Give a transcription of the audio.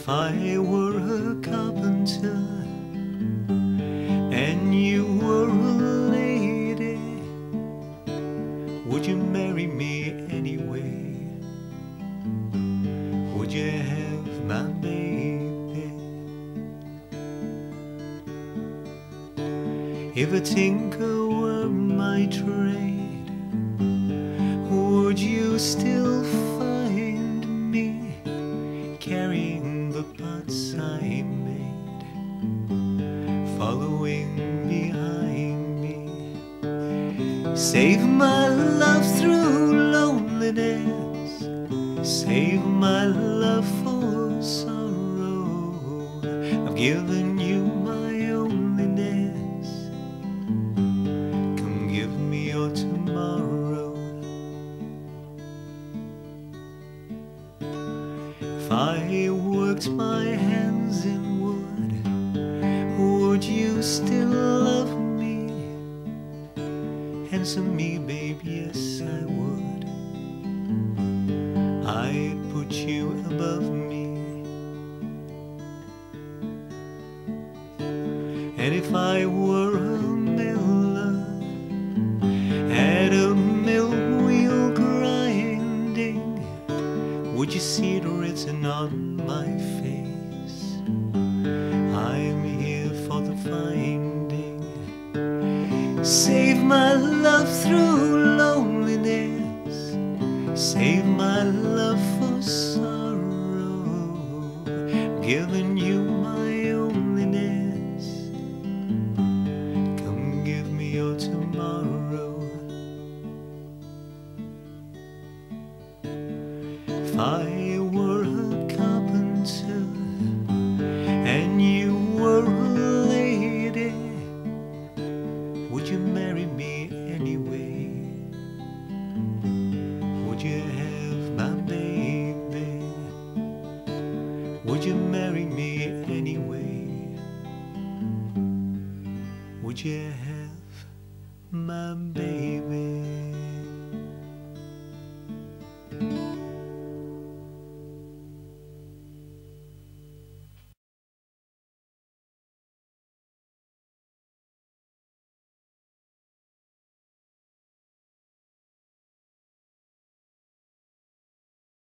If I were a carpenter and you were a lady, would you marry me anyway? Would you have my baby? If a tinker were my trade, would you still following behind me? Save my love through loneliness, save my love for sorrow. I've given you my loneliness. Come give me your tomorrow. If I worked my hands in still love me? Answer me, babe, yes, I would. I'd put you above me. And if I were a miller at a mill wheel grinding, would you see it written on my face? Finding. Save my love through loneliness. Save my love for sorrow. Giving you my loneliness. Come give me your tomorrow. If marry me anyway? Would you have my baby? Would you marry me anyway? Would you have my baby?